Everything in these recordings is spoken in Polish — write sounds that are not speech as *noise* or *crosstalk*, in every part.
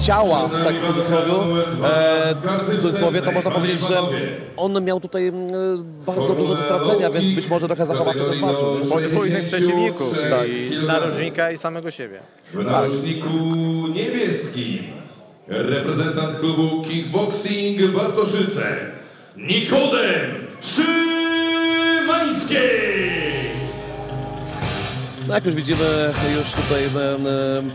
ciała, tak w cudzysłowie, e, w cudzysłowie, to można powiedzieć, że on miał tutaj mm, bardzo dużo do stracenia, więc być może trochę zachowawczo też walczył. Podwójnych przeciwników, i narożnika i samego siebie. W narożniku niebieskim reprezentant klubu Kickboxing Bartoszyce Nikodem Szymański. No jak już widzimy, już tutaj em,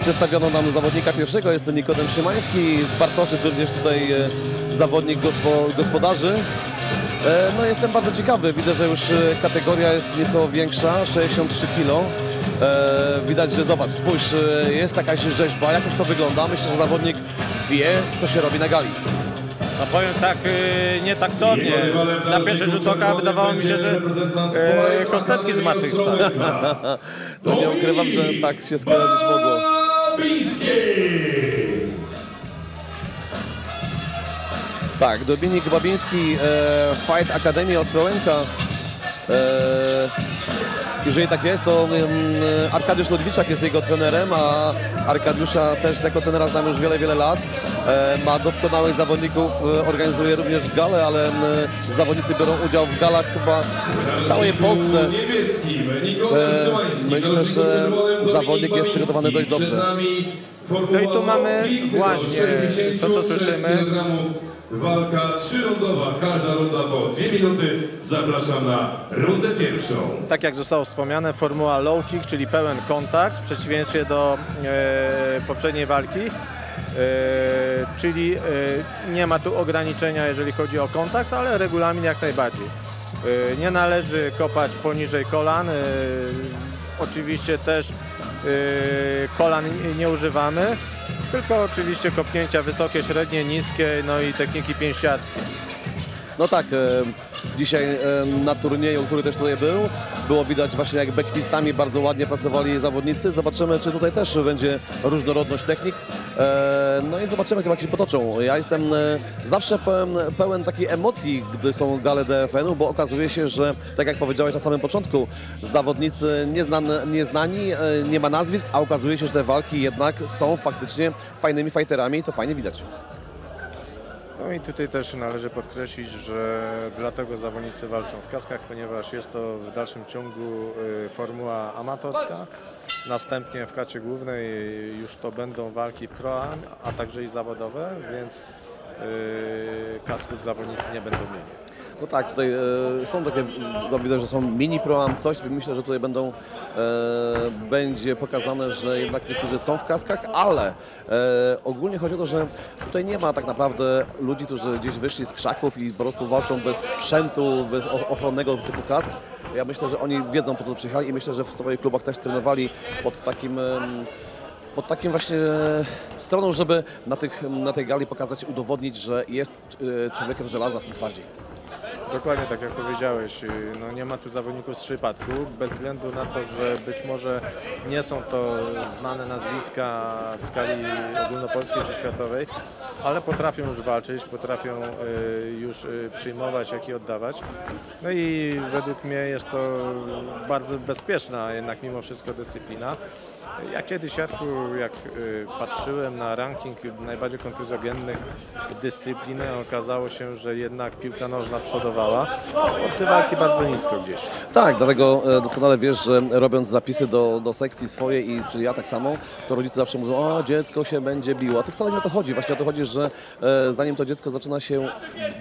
przedstawiono nam zawodnika pierwszego, jest to Nikodem Szymański, z Bartoszyc również tutaj e, zawodnik gospo, gospodarzy. E, No jestem bardzo ciekawy, widzę, że już e, kategoria jest nieco większa, 63 kg. E, Widać, że zobacz, spójrz, e, jest jakaś rzeźba, jakoś to wygląda. Myślę, że zawodnik wie, co się robi na gali. No powiem tak y, nietaktownie. Na pierwszy rzut oka wydawało mi się, że y, Kostecki zmartwychwstał. *laughs* No nie ukrywam, że tak się skojarzyć mogło. Babiński. Tak, Dominik Babiński, e, Fight Academy Ostrołęka. E, jeżeli tak jest, to mm, Arkadiusz Ludwiczak jest jego trenerem, a Arkadiusza też jako trenera znam już wiele, wiele lat. E, ma doskonałych zawodników, e, organizuje również gale, ale mm, zawodnicy biorą udział w galach chyba w całej Polsce. E, myślę, że zawodnik jest przygotowany dość dobrze. No i tu mamy właśnie to, co 63 słyszymy. Walka trzyrundowa, każda runda po dwie minuty. Zapraszam na rundę pierwszą. Tak jak zostało wspomniane, formuła low kick, czyli pełen kontakt w przeciwieństwie do e, poprzedniej walki. E, czyli e, nie ma tu ograniczenia, jeżeli chodzi o kontakt, ale regulamin jak najbardziej. E, nie należy kopać poniżej kolan. E, oczywiście też e, kolan nie używamy, tylko oczywiście kopnięcia wysokie, średnie, niskie, no i techniki pięściarskie. No tak, dzisiaj na turnieju, który też tutaj był, było widać właśnie jak backwistami bardzo ładnie pracowali zawodnicy. Zobaczymy, czy tutaj też będzie różnorodność technik. E, No i zobaczymy, jak się potoczą. Ja jestem e, zawsze pełen, pełen takiej emocji, gdy są gale DFN-u, bo okazuje się, że tak jak powiedziałeś na samym początku, zawodnicy nieznani, e, nie ma nazwisk, a okazuje się, że te walki jednak są faktycznie fajnymi fighterami i to fajnie widać. No i tutaj też należy podkreślić, że dlatego zawodnicy walczą w kaskach, ponieważ jest to w dalszym ciągu y, formuła amatorska. Następnie w kacie głównej już to będą walki pro, a także i zawodowe, więc y, kasków zawodnicy nie będą mieli. No tak, tutaj e, są takie, no widzę, że są mini proam, coś, myślę, że tutaj będą, e, będzie pokazane, że jednak niektórzy są w kaskach, ale e, ogólnie chodzi o to, że tutaj nie ma tak naprawdę ludzi, którzy gdzieś wyszli z krzaków i po prostu walczą bez sprzętu, bez ochronnego typu kask. Ja myślę, że oni wiedzą po co przyjechali i myślę, że w swoich klubach też trenowali pod takim... em, pod takim właśnie e, stroną, żeby na, tych, na tej gali pokazać, udowodnić, że jest e, człowiekiem żelaza, tym twardziej. Dokładnie tak jak powiedziałeś, y, no nie ma tu zawodników z przypadku, bez względu na to, że być może nie są to znane nazwiska w skali ogólnopolskiej czy światowej, ale potrafią już walczyć, potrafią y, już y, przyjmować, jak i oddawać. No i według mnie jest to bardzo bezpieczna jednak mimo wszystko dyscyplina. Ja kiedyś, jak y, patrzyłem na ranking najbardziej kontuzjogennych dyscyplin, okazało się, że jednak piłka nożna przodowała. Sporty walki bardzo nisko gdzieś. Tak, dlatego e, doskonale wiesz, że robiąc zapisy do, do sekcji swojej, i czyli ja tak samo, to rodzice zawsze mówią, o dziecko się będzie biło. A to wcale nie o to chodzi. Właśnie o to chodzi, że e, zanim to dziecko zaczyna się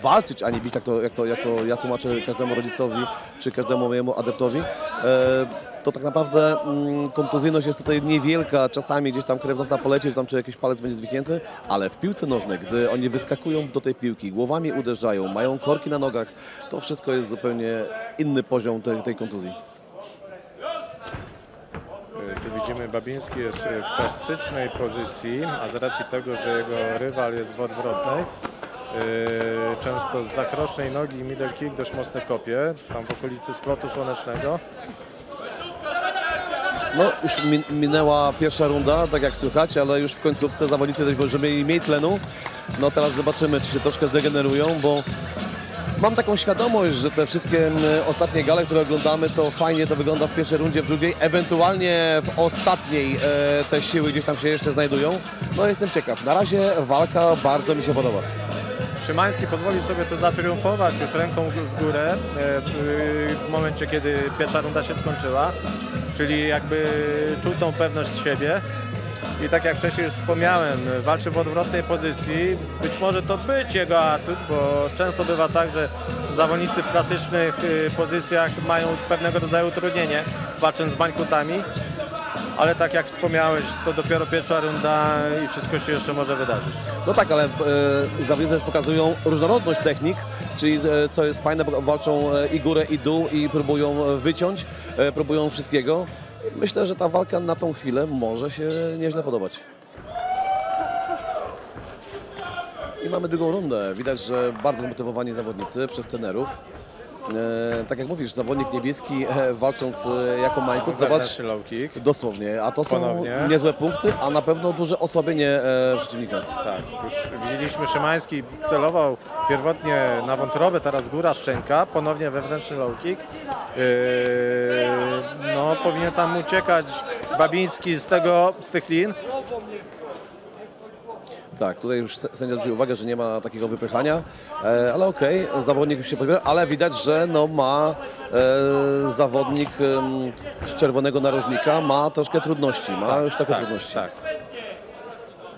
walczyć, a nie bić, jak to, jak to, jak to ja tłumaczę każdemu rodzicowi, czy każdemu mojemu adeptowi, e, to tak naprawdę mm, kontuzyjność jest tutaj niewielka, czasami gdzieś tam krew nosna poleci, czy tam czy jakiś palec będzie zwichnięty, ale w piłce nożnej, gdy oni wyskakują do tej piłki, głowami uderzają, mają korki na nogach, to wszystko jest zupełnie inny poziom tej, tej kontuzji. Tu widzimy, Babiński jest w klasycznej pozycji, a z racji tego, że jego rywal jest w odwrotnej, y, często z zakrocznej nogi middle kick dość mocne kopie, tam w okolicy splotu słonecznego. No, już min- minęła pierwsza runda, tak jak słychać, ale już w końcówce zawodnicy też, bo żeby mieli mniej tlenu. No teraz zobaczymy, czy się troszkę zdegenerują, bo mam taką świadomość, że te wszystkie ostatnie gale, które oglądamy, to fajnie to wygląda w pierwszej rundzie, w drugiej, ewentualnie w ostatniej e, te siły gdzieś tam się jeszcze znajdują. No jestem ciekaw. Na razie walka bardzo mi się podoba. Szymański pozwolił sobie tu zatriumfować już ręką w górę e, w momencie, kiedy pierwsza runda się skończyła, czyli jakby czuł tą pewność siebie. I tak jak wcześniej wspomniałem, walczy w odwrotnej pozycji. Być może to być jego atut, bo często bywa tak, że zawodnicy w klasycznych y, pozycjach mają pewnego rodzaju utrudnienie walcząc z bańkutami. Ale tak jak wspomniałeś, to dopiero pierwsza runda i wszystko się jeszcze może wydarzyć. No tak, ale e, zawodnicy też pokazują różnorodność technik, czyli e, co jest fajne, bo walczą e, i górę, i dół i próbują wyciąć, e, próbują wszystkiego. Myślę, że ta walka na tą chwilę może się nieźle podobać. I mamy drugą rundę. Widać, że bardzo zmotywowani zawodnicy przez trenerów. E, tak jak mówisz, zawodnik niebieski e, walcząc e, jako Majkut, zobacz, Wewnętrzny low kick. dosłownie, a to są Ponownie. niezłe punkty, a na pewno duże osłabienie przeciwnika. Tak, już widzieliśmy Szymański celował pierwotnie na wątrobę, teraz góra szczęka, ponownie wewnętrzny low kick. No, powinien tam uciekać Babiński z tego, z tych lin. Tak, tutaj już sędzia zwrócił uwagę, że nie ma takiego wypychania, e, ale okej, zawodnik już się podbiera, ale widać, że no ma e, zawodnik em, z czerwonego narożnika, ma troszkę trudności, ma już takie tak, trudności. tak.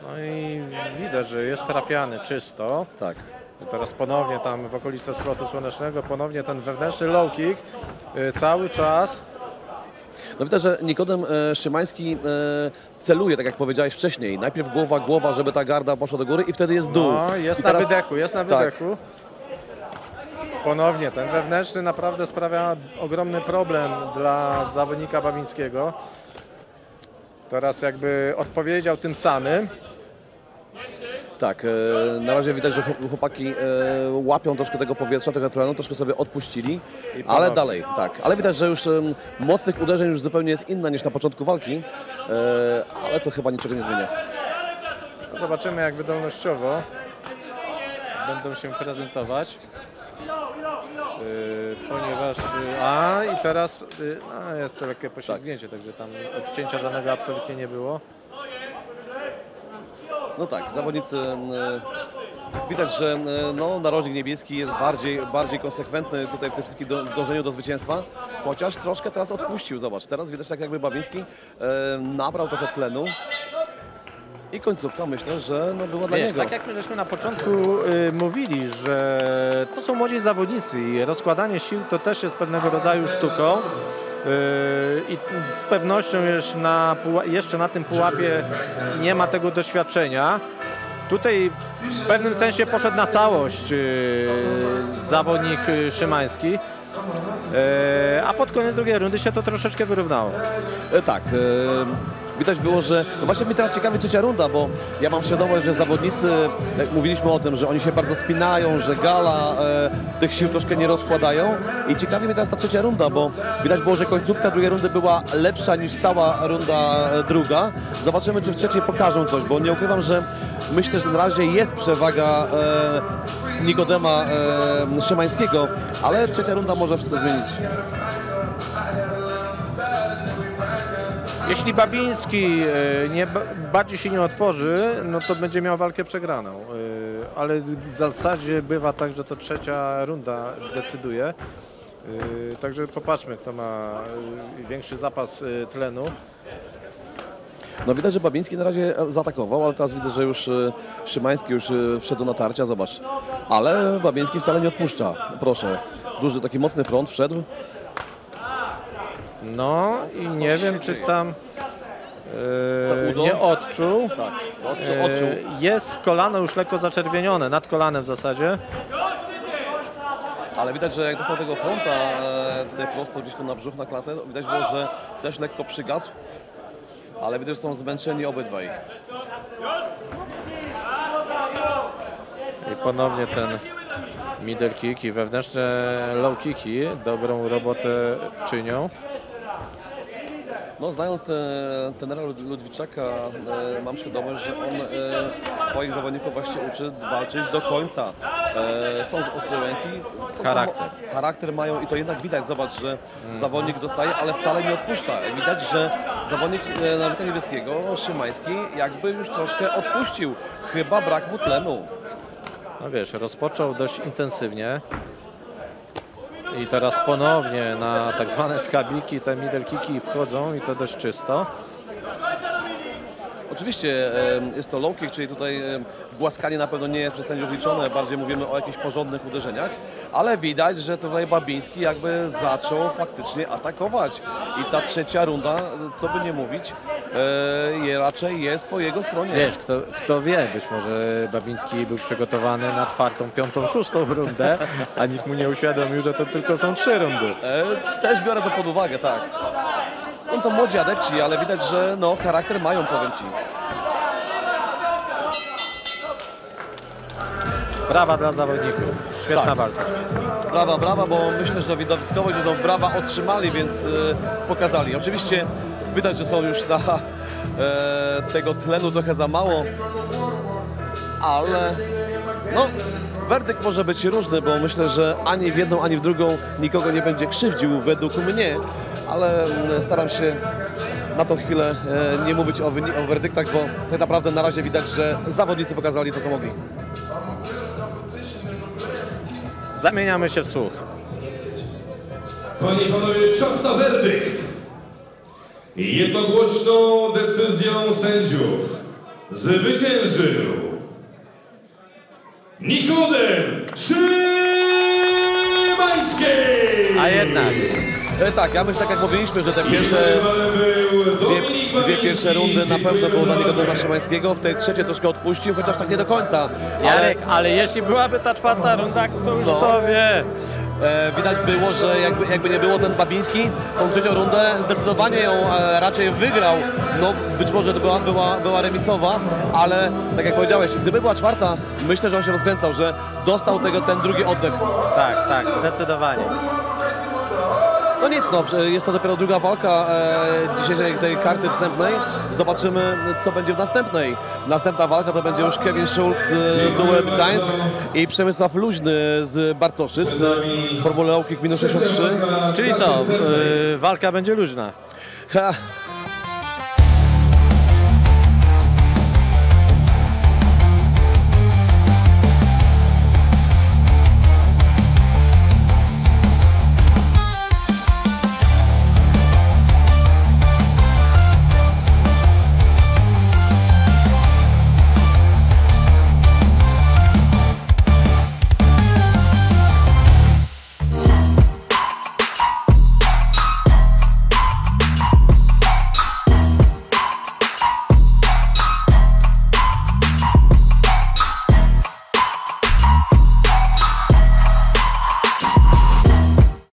No i widać, że jest trafiany czysto. tak. Teraz ponownie tam w okolicy splotu słonecznego, ponownie ten wewnętrzny low kick. Yy, cały czas No widać, że Nikodem e, Szymański e, celuje, tak jak powiedziałeś wcześniej, najpierw głowa, głowa, żeby ta garda poszła do góry i wtedy jest dół. No, jest I na teraz- wydechu, jest na Tak. wydechu. Ponownie, ten wewnętrzny naprawdę sprawia ogromny problem dla zawodnika Babińskiego. Teraz jakby odpowiedział tym samym. Tak, e, na razie widać, że chłop- chłopaki e, łapią troszkę tego powietrza, tego terenu, troszkę sobie odpuścili, ale dalej, tak. Ale widać, że już em, moc tych uderzeń już zupełnie jest inna niż na początku walki, e, ale to chyba niczego nie zmienia. Zobaczymy jak wydolnościowo będą się prezentować. Yy, ponieważ... Yy, a i teraz yy, a, jest to lekkie poślizgnięcie, także tam odcięcia żadnego absolutnie nie było. No tak, zawodnicy, e, widać, że no, narożnik niebieski jest bardziej, bardziej konsekwentny tutaj w tym wszystkim do- dążeniu do zwycięstwa, chociaż troszkę teraz odpuścił, zobacz, teraz widać tak jakby Babiński nabrał trochę tlenu i końcówka myślę, że no, była dla Wiesz, niego. tak jak my żeśmy na początku y, mówili, że to są młodzi zawodnicy i rozkładanie sił to też jest pewnego rodzaju sztuką. Y, I z pewnością już na, jeszcze na tym pułapie nie ma tego doświadczenia. Tutaj w pewnym sensie poszedł na całość y, zawodnik y, Szymański. A pod koniec drugiej rundy się to troszeczkę wyrównało. E, Tak. Widać było, że. No właśnie mnie teraz ciekawi trzecia runda, bo ja mam świadomość, że zawodnicy, jak mówiliśmy o tym, że oni się bardzo spinają, że gala e, tych sił troszkę nie rozkładają. I ciekawi mnie teraz ta trzecia runda, bo widać było, że końcówka drugiej rundy była lepsza niż cała runda e, druga. Zobaczymy, czy w trzeciej pokażą coś, bo nie ukrywam, że myślę, że na razie jest przewaga e, Nikodema e, Szymańskiego, ale trzecia runda może wszystko zmienić. Jeśli Babiński e, nie, ba- bardziej się nie otworzy, no to będzie miał walkę przegraną. E, Ale w zasadzie bywa tak, że to trzecia runda decyduje. E, Także popatrzmy, kto ma większy zapas tlenu. No widać, że Babiński na razie zaatakował, ale teraz widzę, że już Szymański już wszedł na tarcia, zobacz. Ale Babiński wcale nie odpuszcza, proszę. Duży, taki mocny front wszedł. No i nie wiem, czy tam e, nie odczuł. Tak, odczuł, E. Jest kolano już lekko zaczerwienione, nad kolanem w zasadzie. Ale widać, że jak dostał tego fronta e, tutaj prosto gdzieś tu na brzuch, na klatę, widać było, że też lekko przygasł. Ale widać, że są zmęczeni obydwaj. I ponownie ten middle kick i wewnętrzne low kicki dobrą robotę czynią. No, znając te, tenera Lud- Ludwiczaka, e, mam świadomość, że on e, swoich zawodników właśnie uczy walczyć do końca. E, są z Ostrołęki. Są tam- Charakter. charakter mają i to jednak widać. Zobacz, że zawodnik dostaje, ale wcale nie odpuszcza. Widać, że zawodnik e, Narzyka Niebieskiego, Szymański, jakby już troszkę odpuścił. Chyba brak mu tlenu. No wiesz, rozpoczął dość intensywnie. I teraz ponownie na tak zwane schabiki, te middle wchodzą i to dość czysto. Oczywiście jest to low kick, czyli tutaj głaskanie na pewno nie jest przez sędziów liczone, bardziej mówimy o jakichś porządnych uderzeniach, ale widać, że tutaj Babiński jakby zaczął faktycznie atakować i ta trzecia runda, co by nie mówić, e, je raczej jest po jego stronie. Wiesz, kto, kto wie, być może Babiński był przygotowany na czwartą, piątą, szóstą rundę, a nikt mu nie uświadomił, że to tylko są trzy rundy. E, też biorę to pod uwagę, tak. Są to młodzi adepci, ale widać, że no, charakter mają, powiem Ci. Brawa dla zawodników. Świetna Tak. walka. Brawa, brawa, bo myślę, że widowiskowość będą brawa otrzymali, więc e, pokazali. Oczywiście widać, że są już na *laughs* e, tego tlenu trochę za mało, ale no, werdykt może być różny, bo myślę, że ani w jedną, ani w drugą nikogo nie będzie krzywdził, według mnie, ale mm, staram się na tą chwilę e, nie mówić o, o werdyktach, bo tak naprawdę na razie widać, że zawodnicy pokazali to, co mogli. Zamieniamy się w słuch. Panie i panowie, czas na werdykt. Jednogłośną decyzją sędziów zwyciężył Nikodem Szymański! A jednak tak, ja myślę, tak jak mówiliśmy, że te pierwsze dwie, dwie pierwsze rundy na pewno było dla niego Szymańskiego, w tej trzeciej troszkę odpuścił, chociaż tak nie do końca. Ale Jarek, ale jeśli byłaby ta czwarta runda, to już No. to wie. e, widać było, że jakby, jakby nie było ten Babiński, tą trzecią rundę zdecydowanie ją e, raczej wygrał. No być może to była, była, była remisowa, ale tak jak powiedziałeś, gdyby była czwarta, myślę, że on się rozkręcał, że dostał tego ten drugi oddech. Tak, tak, zdecydowanie. No nic, no, jest to dopiero druga walka e, dzisiejszej tej karty wstępnej. Zobaczymy, co będzie w następnej. Następna walka to będzie już Kevin Schulz, e, Duet Gdańsk i Przemysław Luźny z Bartoszyc, e, Formule Low Kick minus 63. Czyli co, yy, walka będzie luźna. Ha,